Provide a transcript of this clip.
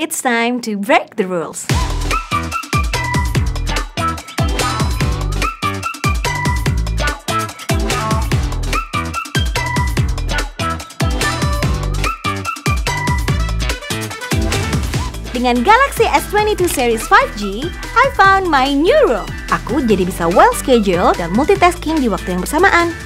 it's time to break the rules. Dengan Galaxy S22 series 5G, I found my new room. Aku jadi bisa well schedule dan multitasking di waktu yang bersamaan.